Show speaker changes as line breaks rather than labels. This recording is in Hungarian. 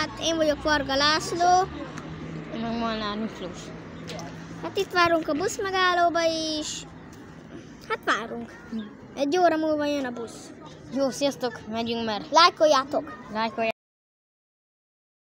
Hát én vagyok Varga László.
Meg Molnár Miklós.
Hát itt várunk a busz megállóba is. Hát várunk. Egy óra múlva jön a busz.
Jó, sziasztok, megyünk, már.
Lájkoljátok!
lájkoljátok.